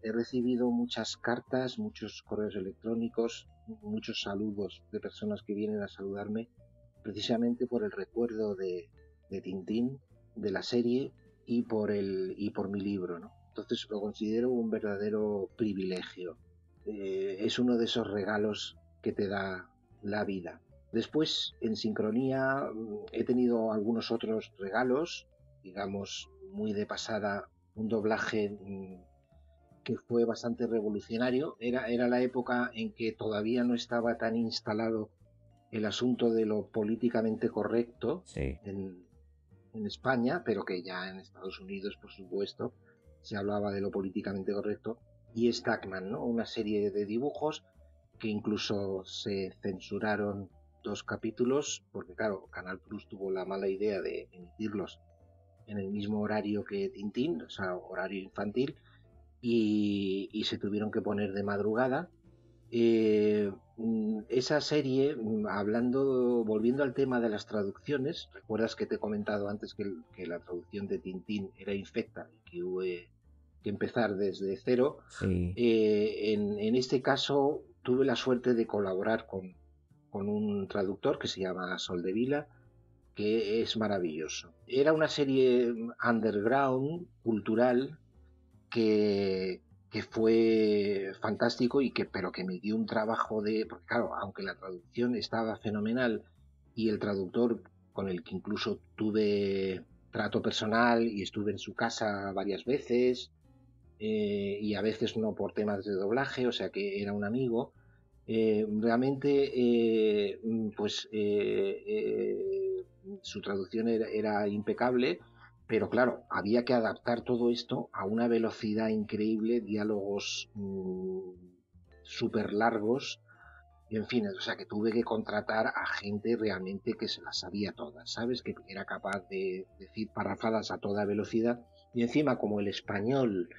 [SPEAKER 3] He recibido muchas cartas, muchos correos electrónicos, muchos saludos de personas que vienen a saludarme precisamente por el recuerdo de, Tintín, de la serie y por, el, y por mi libro. ¿no? Entonces lo considero un verdadero privilegio. Eh, es uno de esos regalos que te da la vida. Después, en sincronía, he tenido algunos otros regalos, digamos, muy de pasada, un doblaje que fue bastante revolucionario. Era, era la época en que todavía no estaba tan instalado el asunto de lo políticamente correcto
[SPEAKER 9] sí.
[SPEAKER 3] en, en España, pero que ya en Estados Unidos, por supuesto, se hablaba de lo políticamente correcto. Y Stackman, ¿no? Una serie de dibujos que incluso se censuraron dos capítulos, porque claro, Canal Plus tuvo la mala idea de emitirlos en el mismo horario que Tintín, o sea, horario infantil, y, se tuvieron que poner de madrugada. Eh, esa serie, hablando, volviendo al tema de las traducciones, recuerdas que te he comentado antes que la traducción de Tintín era infecta y que hubo que empezar desde cero.
[SPEAKER 9] Sí.
[SPEAKER 3] Eh, en, en, este caso tuve la suerte de colaborar con, con un traductor que se llama Soldevila, que es maravilloso. Era una serie underground, cultural, que, que fue fantástico y que, pero que me dio un trabajo de, porque claro, aunque la traducción estaba fenomenal y el traductor con el que incluso tuve trato personal y estuve en su casa varias veces, eh, y a veces no por temas de doblaje, o sea que era un amigo, eh, realmente eh, pues su traducción era, impecable, pero claro, había que adaptar todo esto a una velocidad increíble, diálogos mmm, súper largos, en fin, o sea que tuve que contratar a gente realmente que se las sabía todas, ¿sabes? Que era capaz de decir parrafadas a toda velocidad, y encima como el español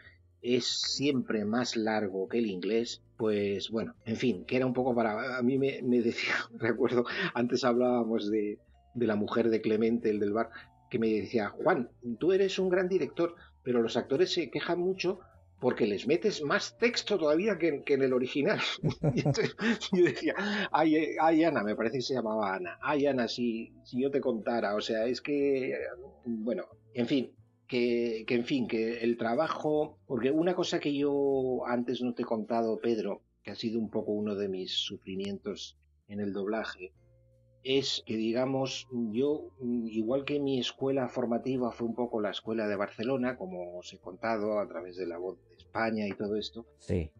[SPEAKER 3] es siempre más largo que el inglés, pues bueno, en fin, que era un poco para... A mí me, me decía, recuerdo, antes hablábamos de, de, la mujer de Clemente, el del bar, que me decía, Juan, tú eres un gran director, pero los actores se quejan mucho porque les metes más texto todavía que, que en el original. y yo decía, ay, ay, Ana, me parece que se llamaba Ana, ay, Ana, si, si yo te contara, o sea, es que, bueno, en fin, que, que, en fin, que el trabajo, porque una cosa que yo antes no te he contado, Pedro, que ha sido un poco uno de mis sufrimientos en el doblaje, es que, digamos, yo, igual que mi escuela formativa fue un poco la escuela de Barcelona, como os he contado a través de la voz de España y todo esto,
[SPEAKER 9] sí.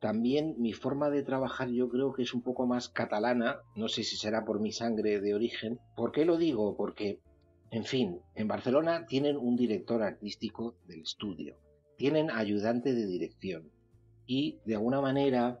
[SPEAKER 3] también mi forma de trabajar yo creo que es un poco más catalana, no sé si será por mi sangre de origen. ¿Por qué lo digo? Porque en fin, en Barcelona tienen un director artístico del estudio, tienen ayudante de dirección y de alguna manera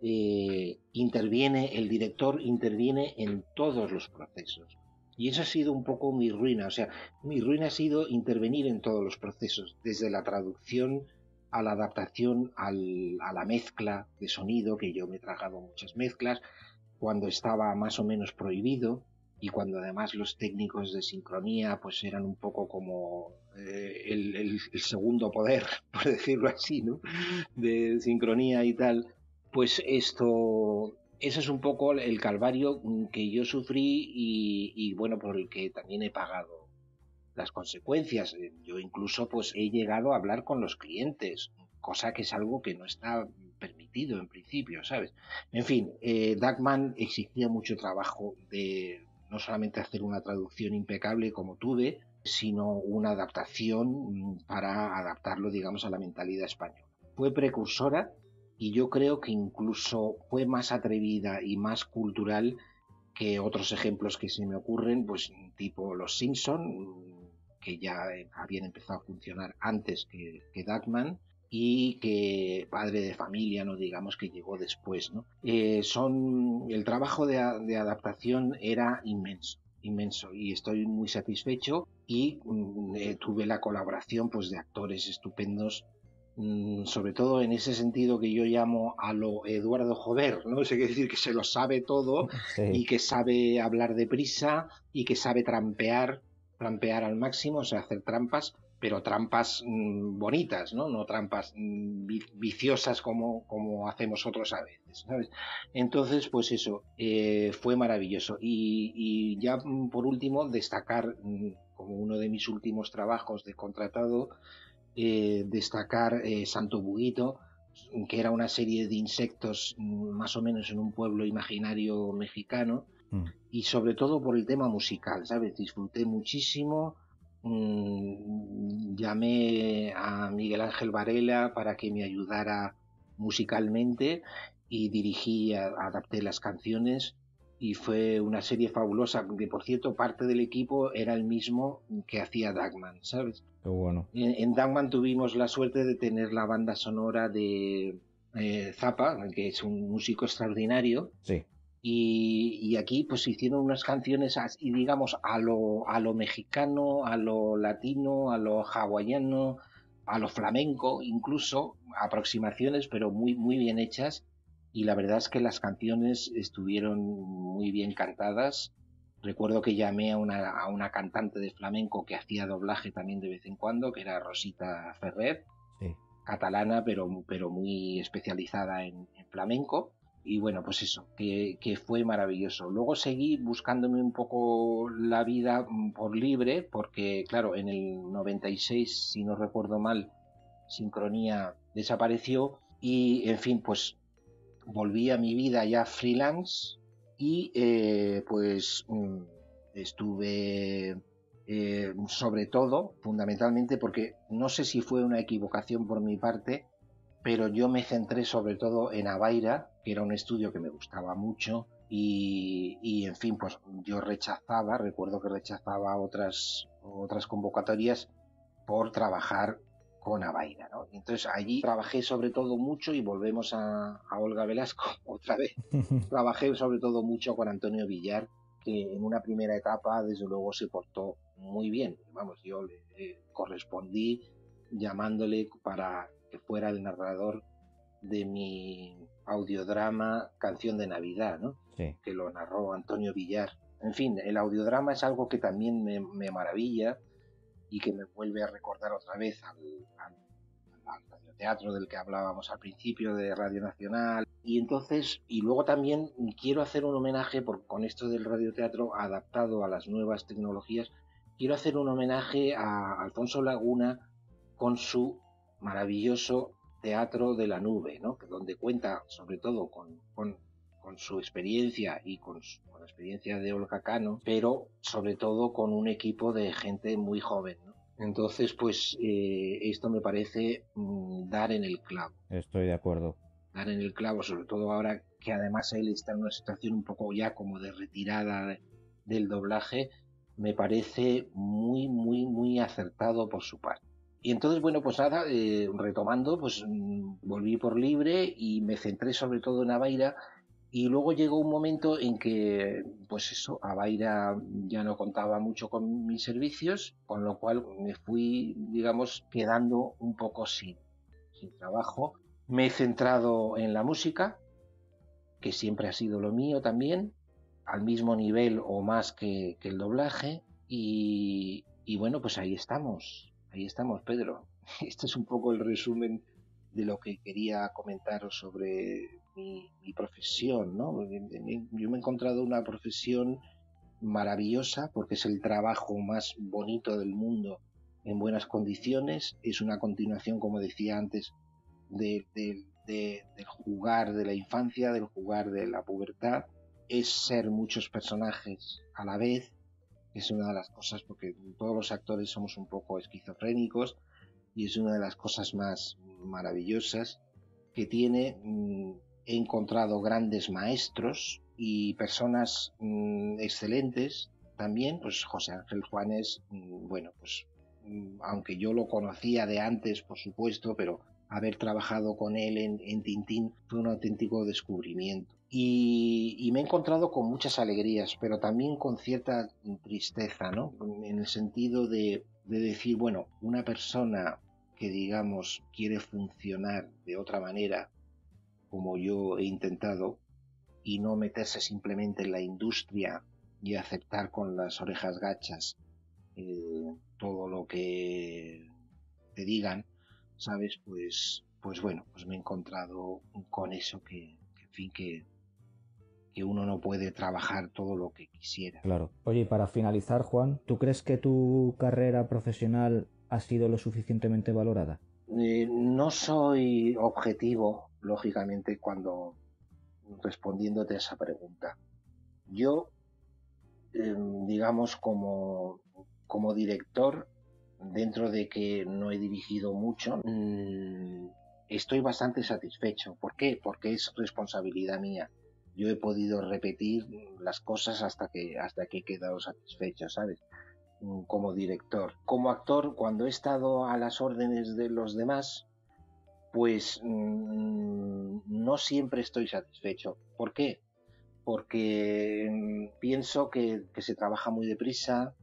[SPEAKER 3] eh, interviene, el director interviene en todos los procesos. Y eso ha sido un poco mi ruina, o sea, mi ruina ha sido intervenir en todos los procesos, desde la traducción a la adaptación a la mezcla de sonido, que yo me he tragado muchas mezclas, cuando estaba más o menos prohibido, y cuando además los técnicos de sincronía pues eran un poco como eh, el, el, segundo poder, por decirlo así, ¿no? De sincronía y tal, pues esto, ese es un poco el calvario que yo sufrí y, y bueno, por el que también he pagado las consecuencias. Yo incluso pues he llegado a hablar con los clientes, cosa que es algo que no está permitido en principio, ¿sabes? En fin, eh, Duckman exigía mucho trabajo de no solamente hacer una traducción impecable como tuve, sino una adaptación para adaptarlo, digamos, a la mentalidad española. Fue precursora y yo creo que incluso fue más atrevida y más cultural que otros ejemplos que se me ocurren, pues tipo Los Simpson, que ya habían empezado a funcionar antes que, que Duckman, y que padre de familia, no digamos que llegó después. ¿no? Eh, son, el trabajo de, adaptación era inmenso, inmenso y estoy muy satisfecho y mm, eh, tuve la colaboración pues, de actores estupendos mm, sobre todo en ese sentido que yo llamo a lo Eduardo Jover, ¿no? Eso quiere decir que se lo sabe todo y que sabe hablar deprisa y que sabe trampear, trampear al máximo, o sea, hacer trampas pero trampas mm, bonitas, ¿no? No trampas mm, viciosas como, como hacemos otros a veces, ¿sabes? Entonces, pues eso, eh, fue maravilloso. Y, ya mm, por último, destacar, como uno de mis últimos trabajos de contratado, eh, destacar eh, Santo Buguito, que era una serie de insectos más o menos en un pueblo imaginario mexicano, y sobre todo por el tema musical, ¿sabes? Disfruté muchísimo Mm, llamé a Miguel Ángel Varela para que me ayudara musicalmente y dirigí, adapté las canciones y fue una serie fabulosa, que por cierto parte del equipo era el mismo que hacía Dagman, ¿sabes?
[SPEAKER 9] Qué bueno.
[SPEAKER 3] En, en Dagman tuvimos la suerte de tener la banda sonora de eh, Zappa, que es un músico extraordinario.
[SPEAKER 9] Sí.
[SPEAKER 3] Y, aquí pues hicieron unas canciones y digamos a lo, a lo mexicano, a lo latino, a lo hawaiano, a lo flamenco, incluso aproximaciones, pero muy, muy bien hechas. Y la verdad es que las canciones estuvieron muy bien cantadas. Recuerdo que llamé a una, a una cantante de flamenco que hacía doblaje también de vez en cuando, que era Rosita Ferrer, catalana, pero, pero muy especializada en flamenco y bueno, pues eso, que, fue maravilloso. Luego seguí buscándome un poco la vida mm, por libre, porque claro, en el 96, si no recuerdo mal, Sincronía desapareció y en fin, pues volví a mi vida ya freelance y eh, pues mm, estuve eh, sobre todo, fundamentalmente, porque no sé si fue una equivocación por mi parte, pero yo me centré sobre todo en Avaira, que era un estudio que me gustaba mucho y, en fin, pues yo rechazaba, recuerdo que rechazaba otras, otras convocatorias por trabajar con Avaira, ¿no? Entonces allí trabajé sobre todo mucho y volvemos a, Olga Velasco otra vez. trabajé sobre todo mucho con Antonio Villar, que en una primera etapa desde luego se portó muy bien. Vamos, yo le correspondí llamándole para que fuera el narrador de mi audiodrama Canción de Navidad, ¿no? Que lo narró Antonio Villar. En fin, el audiodrama es algo que también me, maravilla y que me vuelve a recordar otra vez al, radioteatro del que hablábamos al principio de Radio Nacional. Y entonces, y luego también quiero hacer un homenaje, por, con esto del radioteatro adaptado a las nuevas tecnologías, quiero hacer un homenaje a Alfonso Laguna con su maravilloso teatro de la nube, ¿no? donde cuenta sobre todo con, con, su experiencia y con, la experiencia de Olga Cano, pero sobre todo con un equipo de gente muy joven. Entonces, pues eh, esto me parece mm, dar en el clavo.
[SPEAKER 9] Estoy de acuerdo.
[SPEAKER 3] Dar en el clavo, sobre todo ahora que además él está en una situación un poco ya como de retirada del doblaje, me parece muy, muy, muy acertado por su parte. Y entonces, bueno, pues nada, eh, retomando, pues mm, volví por libre y me centré sobre todo en Avaira. Y luego llegó un momento en que, pues eso, Avaira ya no contaba mucho con mis servicios, con lo cual me fui, digamos, quedando un poco sin, sin trabajo. Me he centrado en la música, que siempre ha sido lo mío también, al mismo nivel o más que, el doblaje. y bueno, pues ahí estamos Ahí estamos, Pedro. Este es un poco el resumen de lo que quería comentaros sobre mi, profesión, ¿no? Yo me he encontrado una profesión maravillosa porque es el trabajo más bonito del mundo en buenas condiciones. Es una continuación, como decía antes, del jugar de la infancia, del jugar de la pubertad. Es ser muchos personajes a la vez, es una de las cosas, porque todos los actores somos un poco esquizofrénicos y es una de las cosas más maravillosas que tiene. Mm, he encontrado grandes maestros y personas mm, excelentes también, pues José Ángel Juanes, mm, bueno, pues mm, aunque yo lo conocía de antes, por supuesto, pero haber trabajado con él en, Tintín fue un auténtico descubrimiento. Y, me he encontrado con muchas alegrías, pero también con cierta tristeza, ¿no? En el sentido de, de decir, bueno, una persona que digamos quiere funcionar de otra manera, como yo he intentado, y no meterse simplemente en la industria y aceptar con las orejas gachas eh, todo lo que te digan, ¿sabes? Pues, pues bueno, pues me he encontrado con eso que, en fin, que, que uno no puede trabajar todo lo que quisiera.
[SPEAKER 9] Claro. Oye, y para finalizar, Juan, ¿tú crees que tu carrera profesional ha sido lo suficientemente valorada?
[SPEAKER 3] Eh, no soy objetivo, lógicamente, cuando respondiéndote a esa pregunta. Yo, em, digamos, como, como director, dentro de que no he dirigido mucho, mm, estoy bastante satisfecho. ¿Por qué? Porque es responsabilidad mía. Yo he podido repetir las cosas hasta que, hasta que he quedado satisfecho, ¿sabes? Mm, como director. Como actor, cuando he estado a las órdenes de los demás, pues mm, no siempre estoy satisfecho. ¿Por qué? Porque mm, pienso que, se trabaja muy deprisa,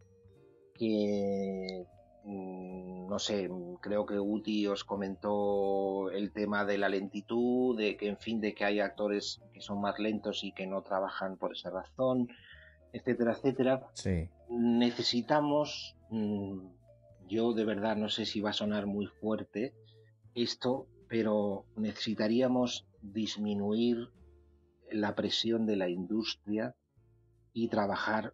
[SPEAKER 3] que no sé, creo que Uti os comentó el tema de la lentitud, de que en fin, de que hay actores que son más lentos y que no trabajan por esa razón, etcétera, etcétera.
[SPEAKER 9] Sí.
[SPEAKER 3] Necesitamos, yo de verdad no sé si va a sonar muy fuerte esto, pero necesitaríamos disminuir la presión de la industria y trabajar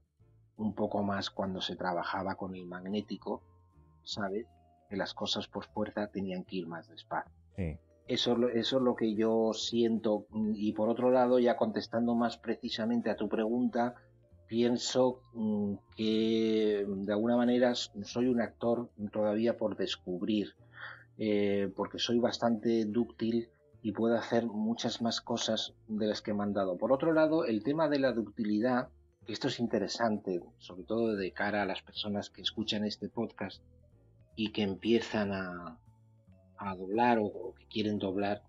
[SPEAKER 3] un poco más cuando se trabajaba con el magnético, ¿sabes? Que las cosas por fuerza tenían que ir más despacio. Eso, eso es lo que yo siento. Y por otro lado, ya contestando más precisamente a tu pregunta, pienso mm, que de alguna manera soy un actor todavía por descubrir eh, porque soy bastante dúctil y puedo hacer muchas más cosas de las que me han dado. Por otro lado, el tema de la ductilidad, esto es interesante, sobre todo de cara a las personas que escuchan este podcast y que empiezan a, a doblar o, que quieren doblar.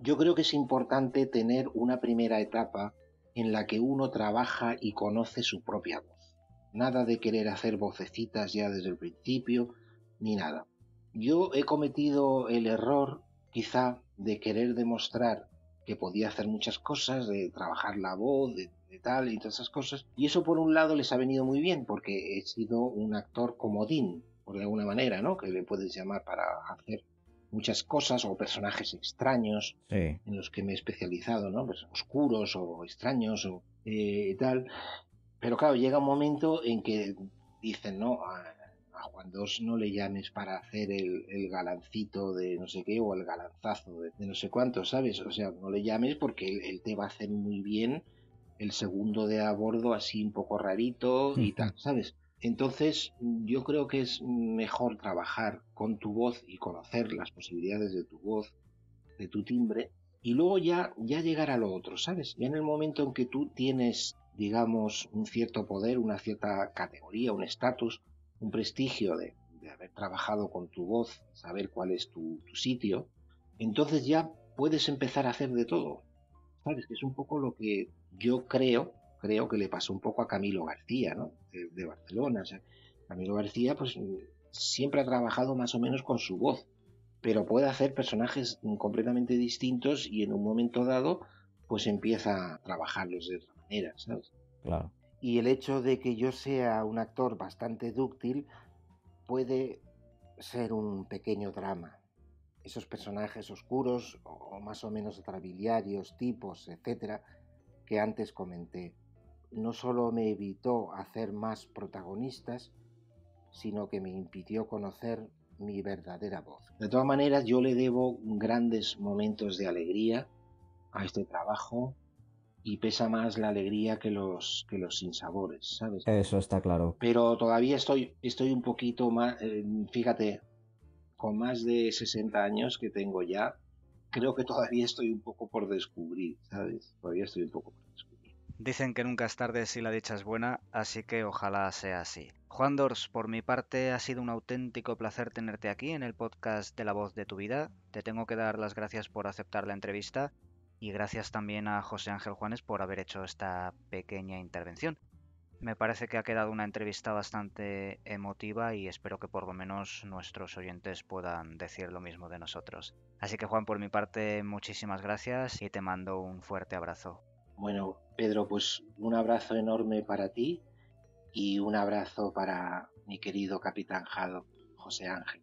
[SPEAKER 3] Yo creo que es importante tener una primera etapa en la que uno trabaja y conoce su propia voz. Nada de querer hacer vocecitas ya desde el principio, ni nada. Yo he cometido el error, quizá, de querer demostrar que podía hacer muchas cosas, de trabajar la voz, de, tal y todas esas cosas. Y eso por un lado les ha venido muy bien, porque he sido un actor comodín, por de alguna manera, ¿no? Que le puedes llamar para hacer muchas cosas o personajes extraños en los que me he especializado, ¿no? Pues oscuros o extraños o eh, tal. Pero claro, llega un momento en que dicen, ¿no? Ah, a Juan II no le llames para hacer el, galancito de no sé qué o el galanzazo de, no sé cuánto, ¿sabes? O sea, no le llames porque él, te va a hacer muy bien el segundo de a bordo así un poco rarito y tal, ¿sabes? Entonces, yo creo que es mejor trabajar con tu voz y conocer las posibilidades de tu voz, de tu timbre, y luego ya, ya llegar a lo otro, ¿sabes? Ya en el momento en que tú tienes, digamos, un cierto poder, una cierta categoría, un estatus, un prestigio de, haber trabajado con tu voz, saber cuál es tu, sitio, entonces ya puedes empezar a hacer de todo. ¿Sabes? Que es un poco lo que yo creo, creo que le pasó un poco a Camilo García, ¿no? De, Barcelona. Camilo García, pues siempre ha trabajado más o menos con su voz, pero puede hacer personajes completamente distintos y en un momento dado, pues empieza a trabajarlos de otra manera, ¿sabes?
[SPEAKER 9] Claro
[SPEAKER 3] y el hecho de que yo sea un actor bastante dúctil puede ser un pequeño drama. Esos personajes oscuros o más o menos trabiliarios, tipos, etcétera, que antes comenté, no solo me evitó hacer más protagonistas, sino que me impidió conocer mi verdadera voz. De todas maneras, yo le debo grandes momentos de alegría a este trabajo y pesa más la alegría que los que los sinsabores, ¿sabes?
[SPEAKER 9] Eso está claro.
[SPEAKER 3] Pero todavía estoy estoy un poquito más, eh, fíjate, con más de 60 años que tengo ya, creo que todavía estoy un poco por descubrir, ¿sabes? Todavía estoy un poco por descubrir.
[SPEAKER 2] Dicen que nunca es tarde si la dicha es buena, así que ojalá sea así. Juan Dors, por mi parte ha sido un auténtico placer tenerte aquí en el podcast de La Voz de tu Vida. Te tengo que dar las gracias por aceptar la entrevista y gracias también a José Ángel Juanes por haber hecho esta pequeña intervención. Me parece que ha quedado una entrevista bastante emotiva y espero que por lo menos nuestros oyentes puedan decir lo mismo de nosotros. Así que Juan, por mi parte, muchísimas gracias y te mando un fuerte abrazo.
[SPEAKER 3] Bueno, Pedro, pues un abrazo enorme para ti y un abrazo para mi querido capitán Jado, José Ángel.